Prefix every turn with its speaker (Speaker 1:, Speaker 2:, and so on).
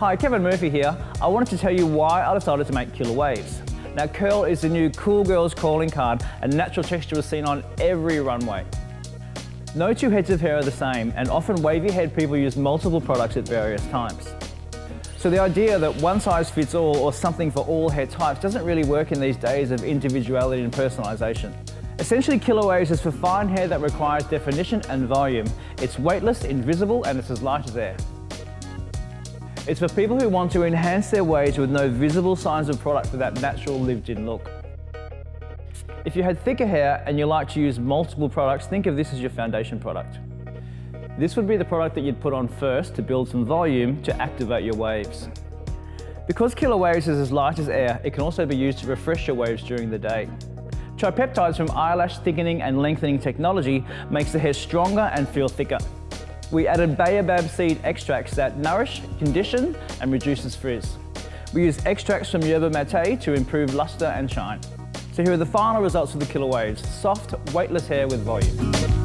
Speaker 1: Hi, Kevin Murphy here. I wanted to tell you why I decided to make Killer Waves. Now curl is the new cool girls calling card and natural texture is seen on every runway. No two heads of hair are the same and often wavy head people use multiple products at various times. So the idea that one size fits all or something for all hair types doesn't really work in these days of individuality and personalisation. Essentially Killer Waves is for fine hair that requires definition and volume. It's weightless, invisible and it's as light as air. It's for people who want to enhance their waves with no visible signs of product for that natural lived-in look. If you had thicker hair and you like to use multiple products, think of this as your foundation product. This would be the product that you'd put on first to build some volume to activate your waves. Because Killer Waves is as light as air, it can also be used to refresh your waves during the day. Tripeptides from eyelash thickening and lengthening technology makes the hair stronger and feel thicker we added baobab seed extracts that nourish, condition and reduces frizz. We use extracts from yerba mate to improve luster and shine. So here are the final results of the Killer Waves. Soft, weightless hair with volume.